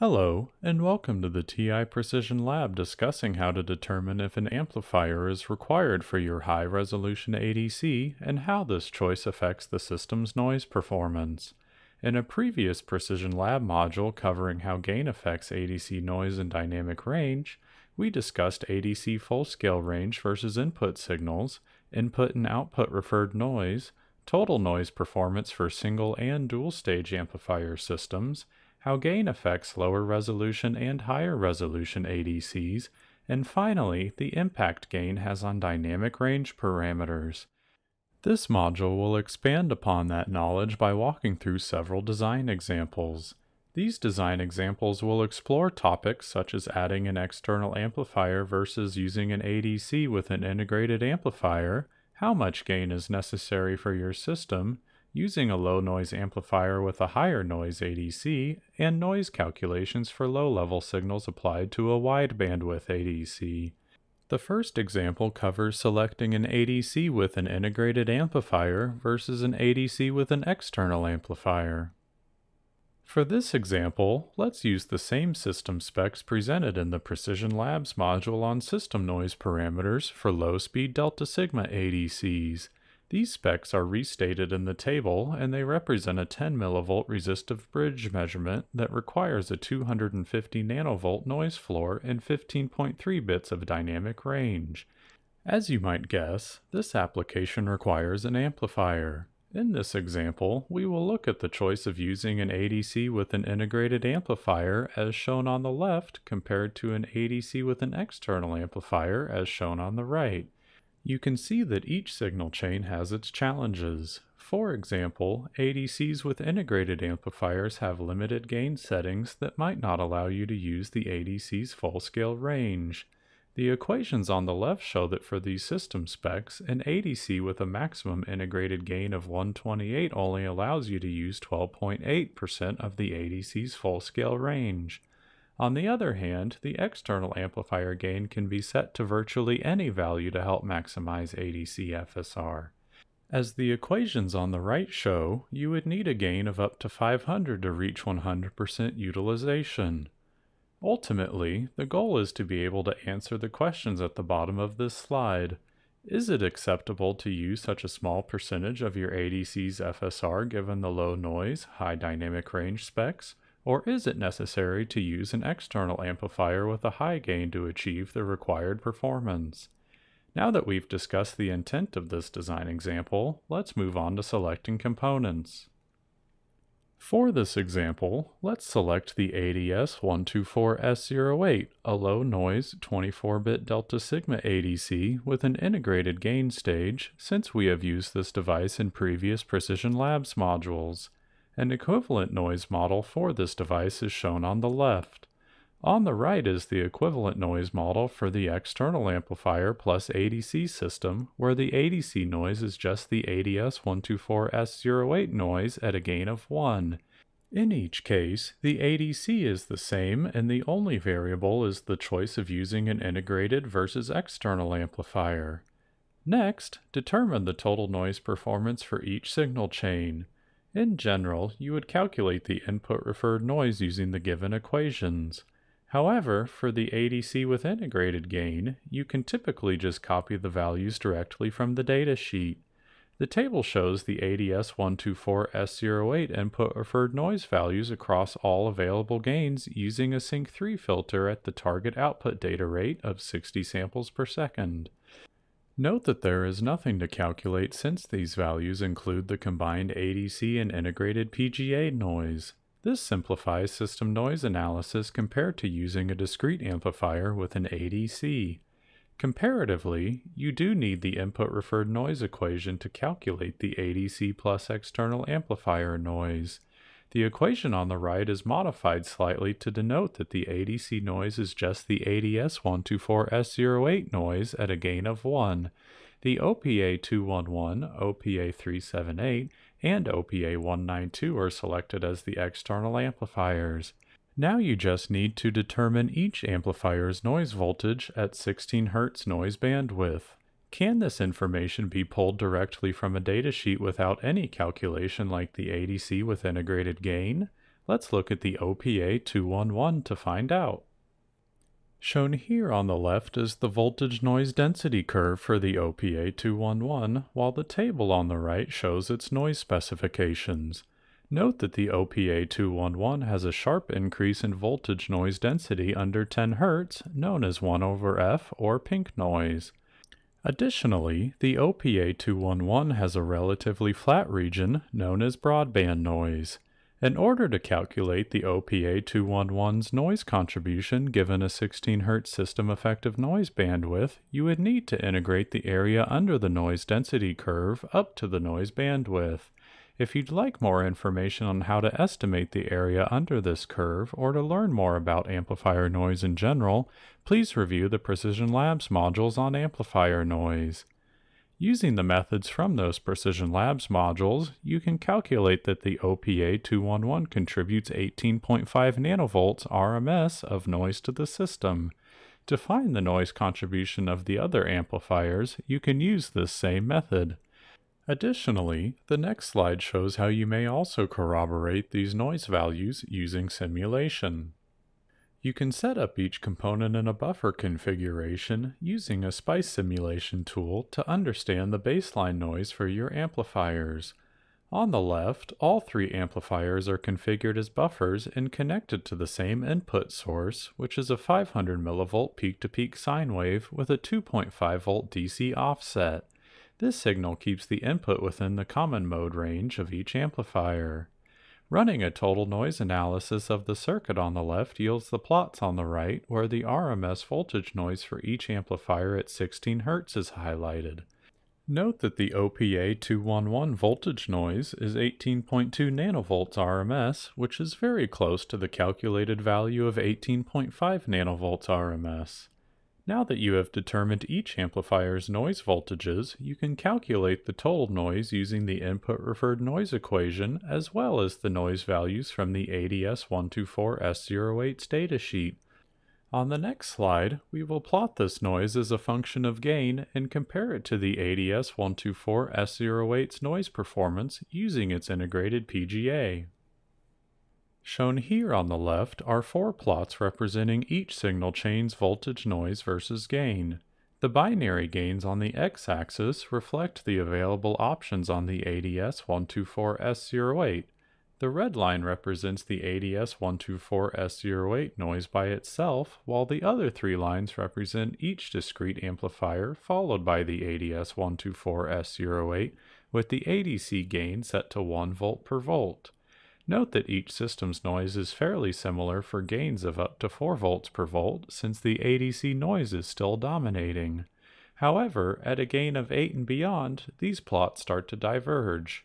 Hello, and welcome to the TI Precision Lab discussing how to determine if an amplifier is required for your high resolution ADC and how this choice affects the system's noise performance. In a previous Precision Lab module covering how gain affects ADC noise and dynamic range, we discussed ADC full scale range versus input signals, input and output referred noise, total noise performance for single and dual stage amplifier systems, how gain affects lower resolution and higher resolution ADCs, and finally, the impact gain has on dynamic range parameters. This module will expand upon that knowledge by walking through several design examples. These design examples will explore topics such as adding an external amplifier versus using an ADC with an integrated amplifier, how much gain is necessary for your system, using a low noise amplifier with a higher noise ADC, and noise calculations for low level signals applied to a wide bandwidth ADC. The first example covers selecting an ADC with an integrated amplifier versus an ADC with an external amplifier. For this example, let's use the same system specs presented in the Precision Labs module on system noise parameters for low-speed delta sigma ADCs. These specs are restated in the table and they represent a 10 mV resistive bridge measurement that requires a 250 nanovolt noise floor and 15.3 bits of dynamic range. As you might guess, this application requires an amplifier. In this example, we will look at the choice of using an ADC with an integrated amplifier as shown on the left compared to an ADC with an external amplifier as shown on the right. You can see that each signal chain has its challenges. For example, ADCs with integrated amplifiers have limited gain settings that might not allow you to use the ADC's full-scale range. The equations on the left show that for these system specs, an ADC with a maximum integrated gain of 128 only allows you to use 12.8% of the ADC's full-scale range. On the other hand, the external amplifier gain can be set to virtually any value to help maximize ADC FSR. As the equations on the right show, you would need a gain of up to 500 to reach 100% utilization. Ultimately, the goal is to be able to answer the questions at the bottom of this slide. Is it acceptable to use such a small percentage of your ADC's FSR given the low noise, high dynamic range specs? Or is it necessary to use an external amplifier with a high gain to achieve the required performance? Now that we've discussed the intent of this design example, let's move on to selecting components. For this example, let's select the ADS124S08, a low noise 24-bit delta sigma ADC with an integrated gain stage since we have used this device in previous Precision Labs modules. An equivalent noise model for this device is shown on the left. On the right is the equivalent noise model for the external amplifier plus ADC system, where the ADC noise is just the ADS124S08 noise at a gain of 1. In each case, the ADC is the same and the only variable is the choice of using an integrated versus external amplifier. Next, determine the total noise performance for each signal chain. In general, you would calculate the input referred noise using the given equations. However, for the ADC with integrated gain, you can typically just copy the values directly from the datasheet. The table shows the ADS124S08 input referred noise values across all available gains using a Sinc 3 filter at the target output data rate of 60 samples per second. Note that there is nothing to calculate since these values include the combined ADC and integrated PGA noise. This simplifies system noise analysis compared to using a discrete amplifier with an ADC. Comparatively, you do need the input referred noise equation to calculate the ADC plus external amplifier noise. The equation on the right is modified slightly to denote that the ADC noise is just the ADS124S08 noise at a gain of 1. The OPA211, OPA378, and OPA192 are selected as the external amplifiers. Now you just need to determine each amplifier's noise voltage at 16 Hz noise bandwidth. Can this information be pulled directly from a datasheet without any calculation like the ADC with integrated gain? Let's look at the OPA 211 to find out. Shown here on the left is the voltage noise density curve for the OPA 211, while the table on the right shows its noise specifications. Note that the OPA 211 has a sharp increase in voltage noise density under 10 Hz, known as 1 over F or pink noise. Additionally, the OPA 211 has a relatively flat region known as broadband noise. In order to calculate the OPA 211's noise contribution given a 16 Hz system effective noise bandwidth, you would need to integrate the area under the noise density curve up to the noise bandwidth. If you'd like more information on how to estimate the area under this curve or to learn more about amplifier noise in general, please review the Precision Labs modules on amplifier noise. Using the methods from those Precision Labs modules, you can calculate that the OPA 211 contributes 18.5 nanovolts RMS of noise to the system. To find the noise contribution of the other amplifiers, you can use this same method. Additionally, the next slide shows how you may also corroborate these noise values using simulation. You can set up each component in a buffer configuration using a SPICE simulation tool to understand the baseline noise for your amplifiers. On the left, all three amplifiers are configured as buffers and connected to the same input source, which is a 500 mV peak-to-peak sine wave with a 2.5 volt DC offset. This signal keeps the input within the common mode range of each amplifier. Running a total noise analysis of the circuit on the left yields the plots on the right where the RMS voltage noise for each amplifier at 16 Hz is highlighted. Note that the OPA 211 voltage noise is 18.2 nanovolts RMS, which is very close to the calculated value of 18.5 nanovolts RMS. Now that you have determined each amplifier's noise voltages, you can calculate the total noise using the input referred noise equation as well as the noise values from the ADS124S08's datasheet. On the next slide, we will plot this noise as a function of gain and compare it to the ADS124S08's noise performance using its integrated PGA. Shown here on the left are four plots representing each signal chain's voltage noise versus gain. The binary gains on the x-axis reflect the available options on the ADS124S08. The red line represents the ADS124S08 noise by itself, while the other three lines represent each discrete amplifier followed by the ADS124S08 with the ADC gain set to 1 volt per volt. Note that each system's noise is fairly similar for gains of up to 4 volts per volt since the ADC noise is still dominating. However, at a gain of 8 and beyond, these plots start to diverge.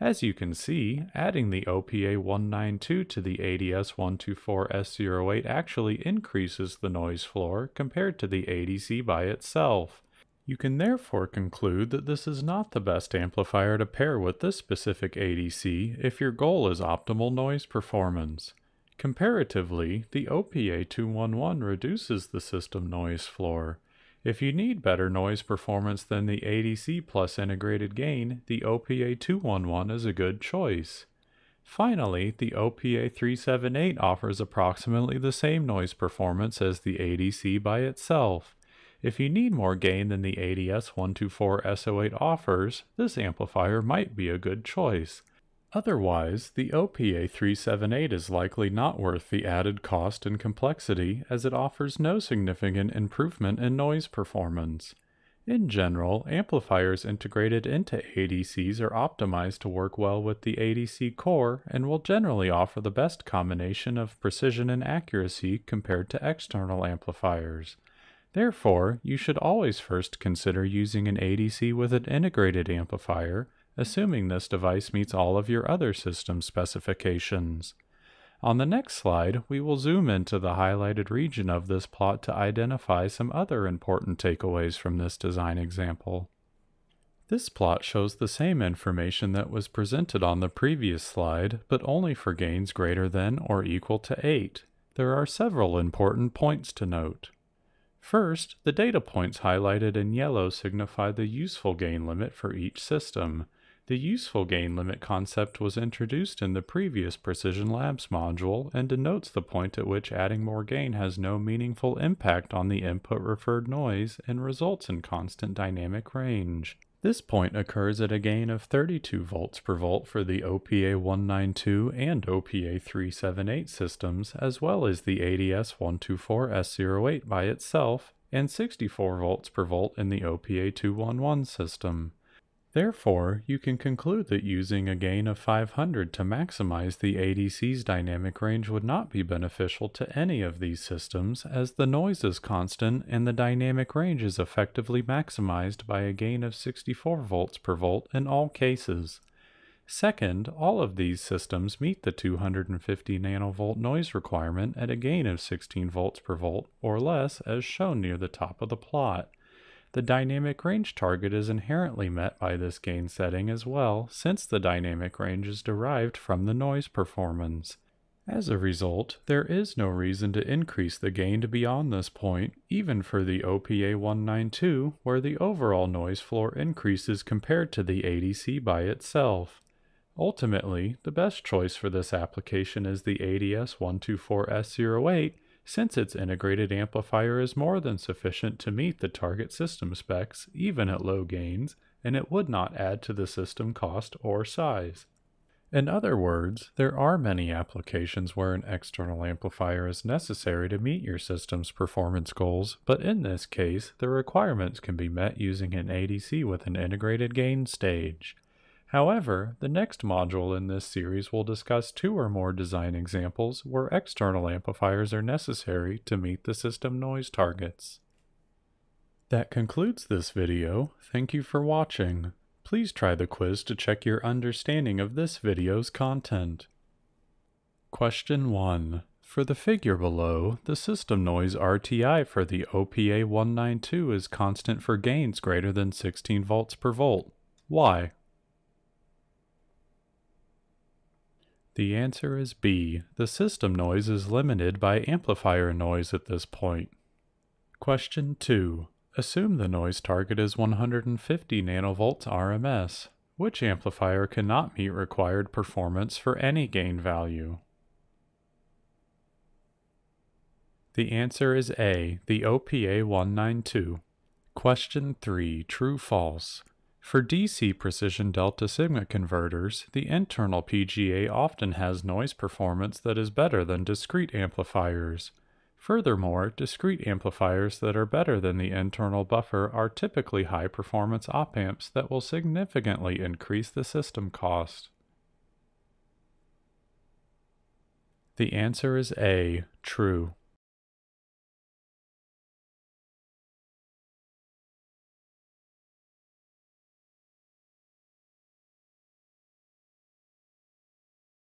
As you can see, adding the OPA 192 to the ADS124S08 actually increases the noise floor compared to the ADC by itself. You can therefore conclude that this is not the best amplifier to pair with this specific ADC if your goal is optimal noise performance. Comparatively, the OPA 211 reduces the system noise floor. If you need better noise performance than the ADC plus integrated gain, the OPA 211 is a good choice. Finally, the OPA 378 offers approximately the same noise performance as the ADC by itself. If you need more gain than the ADS124S08 offers, this amplifier might be a good choice. Otherwise, the OPA 378 is likely not worth the added cost and complexity as it offers no significant improvement in noise performance. In general, amplifiers integrated into ADCs are optimized to work well with the ADC core and will generally offer the best combination of precision and accuracy compared to external amplifiers. Therefore, you should always first consider using an ADC with an integrated amplifier, assuming this device meets all of your other system specifications. On the next slide, we will zoom into the highlighted region of this plot to identify some other important takeaways from this design example. This plot shows the same information that was presented on the previous slide, but only for gains greater than or equal to 8. There are several important points to note. First, the data points highlighted in yellow signify the useful gain limit for each system. The useful gain limit concept was introduced in the previous Precision Labs module and denotes the point at which adding more gain has no meaningful impact on the input referred noise and results in constant dynamic range. This point occurs at a gain of 32 volts per volt for the OPA 192 and OPA 378 systems, as well as the ADS 124S08 by itself, and 64 volts per volt in the OPA 211 system. Therefore, you can conclude that using a gain of 500 to maximize the ADC's dynamic range would not be beneficial to any of these systems as the noise is constant and the dynamic range is effectively maximized by a gain of 64 volts per volt in all cases. Second, all of these systems meet the 250 nanovolt noise requirement at a gain of 16 volts per volt or less as shown near the top of the plot. The dynamic range target is inherently met by this gain setting as well, since the dynamic range is derived from the noise performance. As a result, there is no reason to increase the gain beyond this point, even for the OPA 192, where the overall noise floor increases compared to the ADC by itself. Ultimately, the best choice for this application is the ADS 124S08, since its integrated amplifier is more than sufficient to meet the target system specs even at low gains, and it would not add to the system cost or size. In other words, there are many applications where an external amplifier is necessary to meet your system's performance goals, but in this case, the requirements can be met using an ADC with an integrated gain stage. However, the next module in this series will discuss two or more design examples where external amplifiers are necessary to meet the system noise targets. That concludes this video. Thank you for watching. Please try the quiz to check your understanding of this video's content. Question 1. For the figure below, the system noise RTI for the OPA 192 is constant for gains greater than 16 volts per volt. Why? The answer is B. The system noise is limited by amplifier noise at this point. Question 2. Assume the noise target is 150 nanovolts RMS. Which amplifier cannot meet required performance for any gain value? The answer is A, the OPA 192. Question 3. True False. For DC precision delta sigma converters, the internal PGA often has noise performance that is better than discrete amplifiers. Furthermore, discrete amplifiers that are better than the internal buffer are typically high performance op amps that will significantly increase the system cost. The answer is A, true.